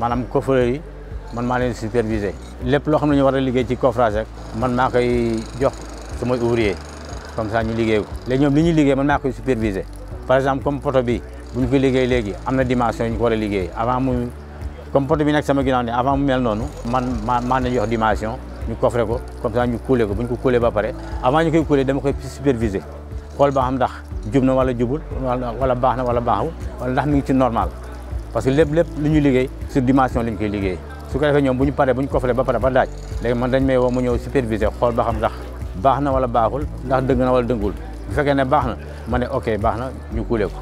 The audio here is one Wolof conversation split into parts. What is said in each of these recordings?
maanaam coffreur yi man maa leen superviser lépp loo xam ne ñu war a liggéey ci coffrage rek man maa koy jox samay ouvrier comme ça ñu liggéey ko léegi ñoom li ñuy liggéey man maa koy superviser par exemple comme poto bi bu ñu ko liggéey léegi am na dimension yi ñu ko war a liggéey avant mu comme poto bi nag sama ginnaaw ne avant mu mel noonu man maa maa nañu jox dimension ñu coffrer ko comme ça ñu couler ko bu ñu ko couler ba pare avant ñu koy couler dama koy superviser xool ba xam ndax jub na wala jubul wala baax na wala baaxul wala ndax mi ngi ci normal parce que lépp lépp lu ñuy liggéey sur dimension li ñu koy liggéey su ko defee ñoom bu ñu paree bu ñu kofale ba pare ba daaj léegi man dañ may woo mu ñëw superviser xool ba xam ndax baax na wala baaxul ndax dëgg na wala dëngul bu fekkee ne baax na ma ne ok baax na ñu kuule ko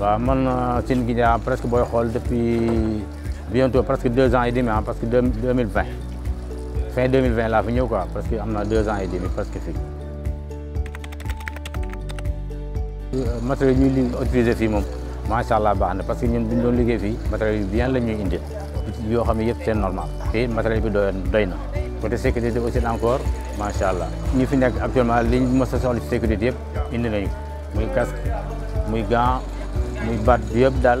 waaw man Sine Guinea presque booy xool depuis bientôt presque deux ans et demi ah parce que deux deux mille vingt fin deux mille vingt laa fi ñëw quoi parce que am na deux ans et demi presque fii. matériel ñuy li utilisé fii moom macha allah baax na parce que ñun bu ñu doon liggéey fii matériel yu bien la ñuy indil yoo xam ne yëpp c'est normal fii matériel bi doy doy na. côté sécurité aussi encore macha allah ñi fi nekk actuellement li ñu mës a soxla ci sécurité yëpp indi nañu muy casque muy gant muy baat bi yëpp daal.